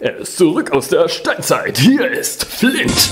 Er ist zurück aus der Steinzeit. Hier ist Flint.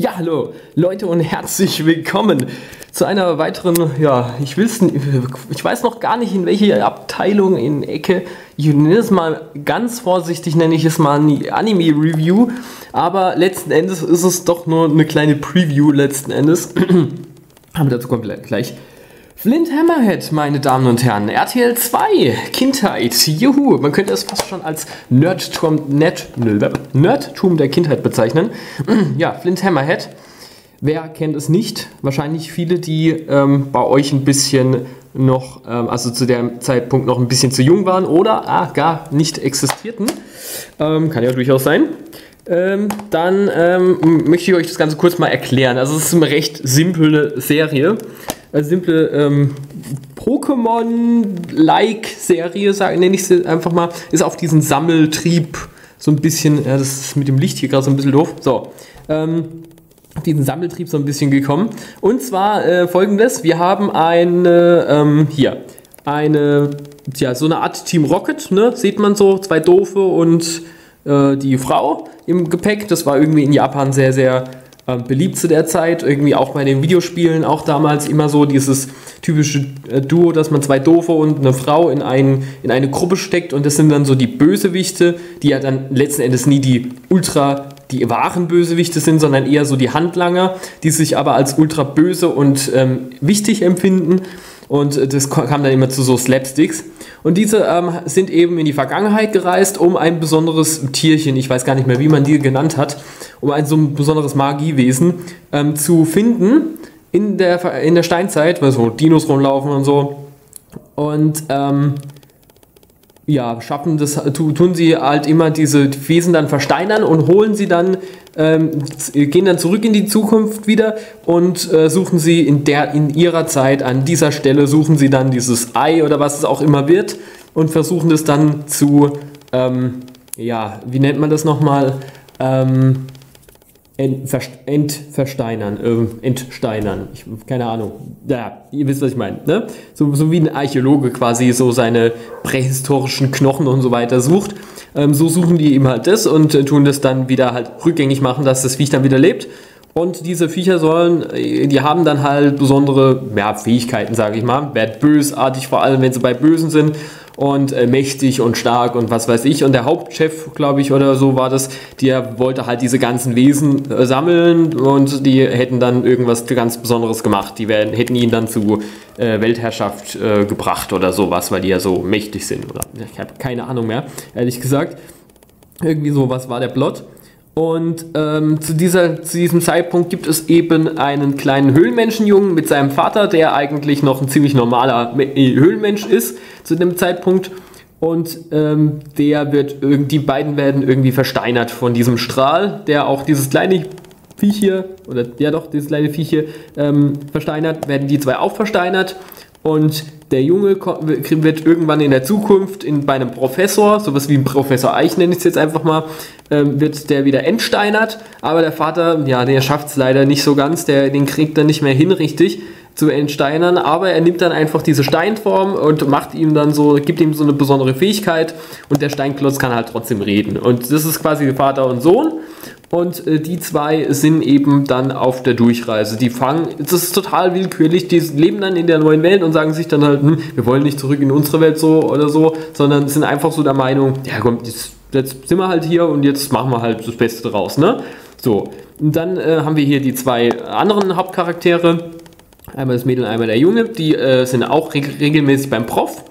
Ja, hallo Leute und herzlich willkommen zu einer weiteren, ja, ich will's, ich weiß noch gar nicht in welche Abteilung, in Ecke. Ich nenne es mal ganz vorsichtig, nenne ich es mal Anime-Review, aber letzten Endes ist es doch nur eine kleine Preview letzten Endes. aber dazu kommt gleich. Flint Hammerhead, meine Damen und Herren, RTL 2, Kindheit, juhu, man könnte es fast schon als Nerdtum, Nerd, Nerdtum der Kindheit bezeichnen. Ja, Flint Hammerhead, wer kennt es nicht? Wahrscheinlich viele, die ähm, bei euch ein bisschen noch, ähm, also zu dem Zeitpunkt noch ein bisschen zu jung waren oder ah, gar nicht existierten. Ähm, kann ja durchaus sein. Ähm, dann ähm, möchte ich euch das Ganze kurz mal erklären. Also es ist eine recht simple Serie. Eine simple ähm, Pokémon-like-Serie, nenne ich sie einfach mal. Ist auf diesen Sammeltrieb so ein bisschen, ja, das ist mit dem Licht hier gerade so ein bisschen doof. So, ähm, auf diesen Sammeltrieb so ein bisschen gekommen. Und zwar äh, folgendes: Wir haben eine, ähm, hier, eine, ja, so eine Art Team Rocket, ne? Sieht man so, zwei Doofe und äh, die Frau im Gepäck. Das war irgendwie in Japan sehr, sehr äh, beliebt zu der Zeit. Irgendwie auch bei den Videospielen, auch damals immer so dieses typische äh, Duo, dass man zwei Doofe und eine Frau in, ein, in eine Gruppe steckt und das sind dann so die Bösewichte, die ja dann letzten Endes nie die Ultra die wahren Bösewichte sind, sondern eher so die Handlanger, die sich aber als ultra böse und ähm, wichtig empfinden. Und äh, das kam dann immer zu so Slapsticks. Und diese ähm, sind eben in die Vergangenheit gereist, um ein besonderes Tierchen, ich weiß gar nicht mehr, wie man die genannt hat, um ein so ein besonderes Magiewesen ähm, zu finden in der, in der Steinzeit, weil so Dinos rumlaufen und so. Und ähm, ja, schaffen das, tu- tun sie halt immer diese Wesen dann versteinern und holen sie dann, ähm, gehen dann zurück in die Zukunft wieder und äh, suchen sie in der, in ihrer Zeit an dieser Stelle suchen sie dann dieses Ei oder was es auch immer wird und versuchen das dann zu, ähm, ja, wie nennt man das nochmal? Ähm, entversteinern, ähm, entsteinern. Ich, keine Ahnung. Ja, ihr wisst, was ich meine. Ne? So, so wie ein Archäologe quasi so seine prähistorischen Knochen und so weiter sucht. Ähm, so suchen die eben halt das und äh, tun das dann wieder halt rückgängig machen, dass das Viech dann wieder lebt. Und diese Viecher sollen, äh, die haben dann halt besondere ja, Fähigkeiten, sage ich mal. Werden bösartig, vor allem wenn sie bei Bösen sind und äh, mächtig und stark und was weiß ich. Und der Hauptchef, glaube ich, oder so war das, der wollte halt diese ganzen Wesen äh, sammeln und die hätten dann irgendwas ganz Besonderes gemacht. Die werden, hätten ihn dann zu äh, Weltherrschaft äh, gebracht oder sowas, weil die ja so mächtig sind. Oder ich habe keine Ahnung mehr, ehrlich gesagt. Irgendwie sowas war der Plot. Und ähm, zu, dieser, zu diesem Zeitpunkt gibt es eben einen kleinen Höhlenmenschenjungen mit seinem Vater, der eigentlich noch ein ziemlich normaler äh, Höhlenmensch ist zu dem Zeitpunkt. Und ähm, der wird, die beiden werden irgendwie versteinert von diesem Strahl, der auch dieses kleine Viech hier, oder ja doch, dieses kleine Viech hier ähm, versteinert, werden die zwei auch versteinert. Und der Junge wird irgendwann in der Zukunft in, bei einem Professor, sowas wie ein Professor Eich nenne ich es jetzt einfach mal, ähm, wird der wieder entsteinert. Aber der Vater, ja, der schafft es leider nicht so ganz, der, den kriegt er nicht mehr hin richtig zu entsteinern. Aber er nimmt dann einfach diese Steinform und macht ihm dann so, gibt ihm so eine besondere Fähigkeit und der Steinklotz kann halt trotzdem reden. Und das ist quasi Vater und Sohn. Und äh, die zwei sind eben dann auf der Durchreise. Die fangen, das ist total willkürlich, die leben dann in der neuen Welt und sagen sich dann halt, hm, wir wollen nicht zurück in unsere Welt so oder so, sondern sind einfach so der Meinung, ja komm, jetzt, sind wir halt hier und jetzt machen wir halt das Beste draus, ne? So, und dann äh, haben wir hier die zwei anderen Hauptcharaktere. Einmal das Mädel, einmal der Junge. Die äh, sind auch reg regelmäßig beim Prof.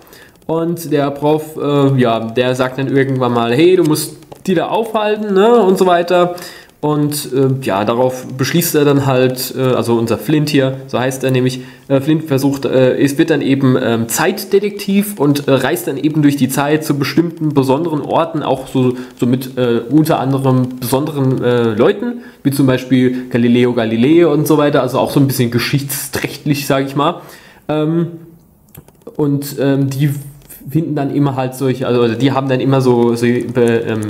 Und der Prof, äh, ja, der sagt dann irgendwann mal, hey, du musst die da aufhalten, ne, und so weiter. Und äh, ja, darauf beschließt er dann halt, äh, also unser Flint hier, so heißt er nämlich, äh, Flint versucht, äh, es wird dann eben ähm, Zeitdetektiv und äh, reist dann eben durch die Zeit zu bestimmten besonderen Orten, auch so, so mit äh, unter anderem besonderen Leuten, wie zum Beispiel Galileo Galilei und so weiter, also auch so ein bisschen geschichtsträchtlich, sage ich mal. Ähm, und ähm, die finden dann immer halt solche, also die haben dann immer so, so ähm,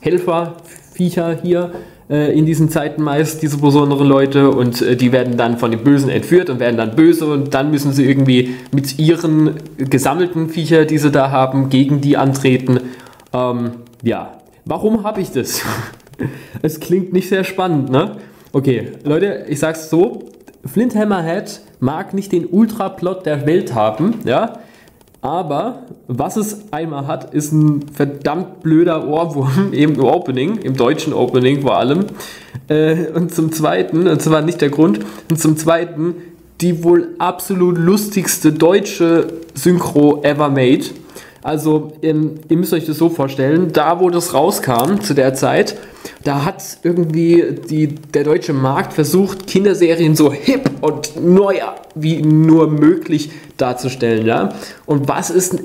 Helferviecher hier, äh, in diesen Zeiten meist, diese besonderen Leute, und äh, die werden dann von den Bösen entführt und werden dann böse und dann müssen sie irgendwie mit ihren gesammelten Viecher, die sie da haben, gegen die antreten. Ähm, ja, warum habe ich das? es klingt nicht sehr spannend, ne? Okay, Leute, ich sag's so, Flint Hammerhead mag nicht den Ultra-Plot der Welt haben, ja, aber was es einmal hat, ist ein verdammt blöder Ohrwurm im Opening, im deutschen Opening vor allem. Äh, und zum Zweiten, und zwar nicht der Grund, und zum Zweiten die wohl absolut lustigste deutsche Synchro ever made. Also, ihr, ihr müsst euch das so vorstellen, da wo das rauskam zu der Zeit, da hat irgendwie die, der deutsche Markt versucht, Kinderserien so hip und neu wie nur möglich darzustellen. Ja? Und was, ist,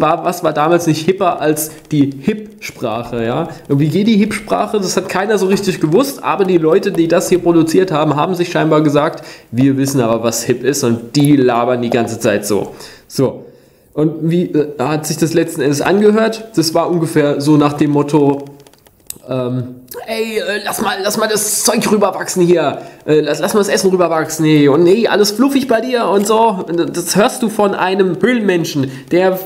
war, was war damals nicht hipper als die Hip-Sprache? Ja? wie geht die Hip-Sprache? Das hat keiner so richtig gewusst, aber die Leute, die das hier produziert haben, haben sich scheinbar gesagt, wir wissen aber, was hip ist und die labern die ganze Zeit so. So. Und wie äh, hat sich das letzten Endes angehört? Das war ungefähr so nach dem Motto, ähm, ey, äh, lass mal, lass mal das Zeug rüberwachsen hier, äh, lass, lass mal das Essen rüberwachsen, nee, und nee, alles fluffig bei dir und so. Das hörst du von einem Höhlenmenschen, der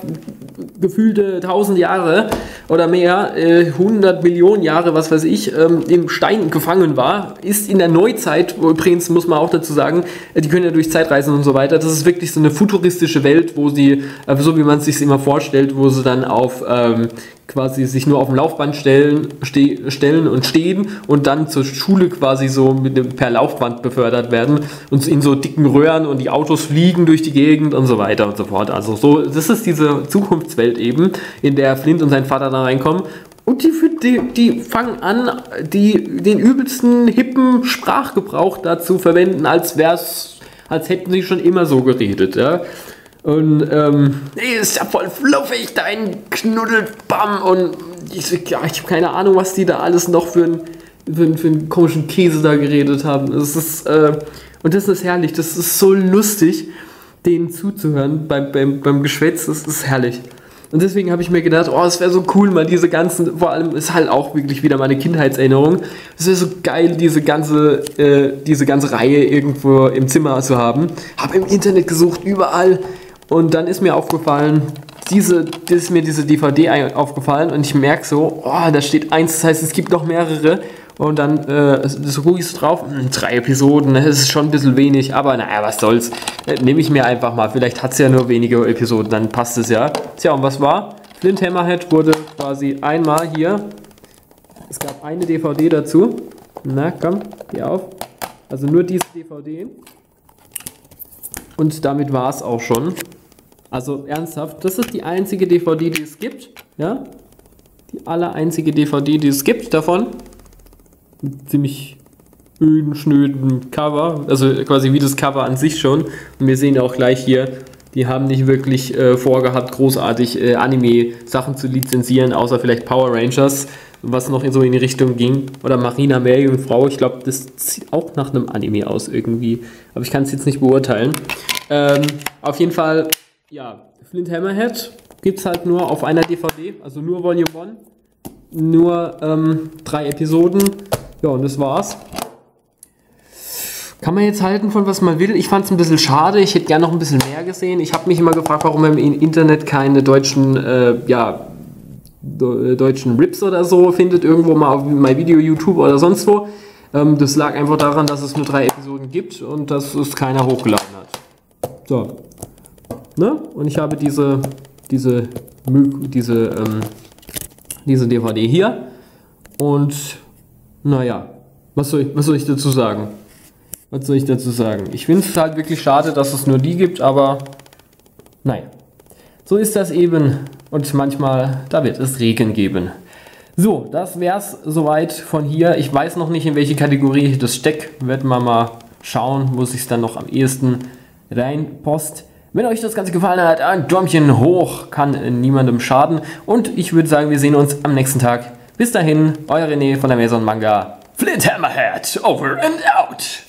gefühlte tausend Jahre oder mehr, äh, 100 Millionen Jahre, was weiß ich, ähm, im Stein gefangen war, ist in der Neuzeit, übrigens muss man auch dazu sagen, äh, die können ja durch Zeit reisen und so weiter, das ist wirklich so eine futuristische Welt, wo sie, äh, so wie man es sich immer vorstellt, wo sie dann auf ähm, quasi sich nur auf dem Laufband stellen, ste stellen und stehen und dann zur Schule quasi so mit dem, per Laufband befördert werden und in so dicken Röhren und die Autos fliegen durch die Gegend und so weiter und so fort. Also so, das ist diese Zukunftswelt eben, in der Flint und sein Vater da reinkommen und die, die, die fangen an, die, den übelsten hippen Sprachgebrauch dazu verwenden, als wär's, als hätten sie schon immer so geredet. Ja? Und ähm, nee, ist ja voll fluffig, dein Knuddelbam. Und ich, ja, ich habe keine Ahnung, was die da alles noch für, ein, für, für einen komischen Käse da geredet haben. Das ist, äh, und das ist herrlich, das ist so lustig, denen zuzuhören beim, beim, beim Geschwätz, das ist herrlich. Und deswegen habe ich mir gedacht, oh, es wäre so cool, mal diese ganzen, vor allem ist halt auch wirklich wieder meine Kindheitserinnerung. Es wäre so geil, diese ganze, äh, diese ganze Reihe irgendwo im Zimmer zu haben. Habe im Internet gesucht, überall und dann ist mir aufgefallen, diese, ist mir diese DVD aufgefallen und ich merke so, oh, da steht eins, das heißt, es gibt noch mehrere. Und dann äh, gucke ich drauf, hm, drei Episoden, das ist schon ein bisschen wenig, aber naja, was soll's. Äh, Nehme ich mir einfach mal, vielleicht hat es ja nur wenige Episoden, dann passt es ja. Tja, und was war? Flint Hammerhead wurde quasi einmal hier, es gab eine DVD dazu. Na komm, geh auf. Also nur diese DVD. Und damit war es auch schon. Also ernsthaft, das ist die einzige DVD, die es gibt. Ja? Die aller einzige DVD, die es gibt davon. Mit ziemlich öden, schnöden Cover. Also quasi wie das Cover an sich schon. Und wir sehen auch gleich hier, die haben nicht wirklich äh, vorgehabt, großartig äh, Anime-Sachen zu lizenzieren, außer vielleicht Power Rangers, was noch in so in die Richtung ging. Oder Marina Meerjungfrau. Ich glaube, das sieht auch nach einem Anime aus irgendwie. Aber ich kann es jetzt nicht beurteilen. Ähm, auf jeden Fall ja, Flint Hammerhead gibt es halt nur auf einer DVD, also nur Volume 1. Nur ähm, drei Episoden. Ja, und das war's. Kann man jetzt halten von was man will. Ich fand es ein bisschen schade. Ich hätte gerne noch ein bisschen mehr gesehen. Ich habe mich immer gefragt, warum man im Internet keine deutschen, äh, ja, deutschen Rips oder so findet. Irgendwo mal auf mein Video, YouTube oder sonst wo. Ähm, das lag einfach daran, dass es nur drei Episoden gibt und dass es keiner hochgeladen hat. So, Ne? Und ich habe diese, diese, diese, ähm, diese DVD hier. Und naja, was soll, ich, was soll ich dazu sagen? Was soll ich dazu sagen? Ich finde es halt wirklich schade, dass es nur die gibt, aber naja. So ist das eben. Und manchmal, da wird es Regen geben. So, das wäre es soweit von hier. Ich weiß noch nicht, in welche Kategorie das steckt. Werden wir mal schauen, wo sich dann noch am ehesten reinpost. Wenn euch das Ganze gefallen hat, ein Däumchen hoch, kann niemandem schaden. Und ich würde sagen, wir sehen uns am nächsten Tag. Bis dahin, euer René von der Maison Manga. Flint Hammerhead, over and out.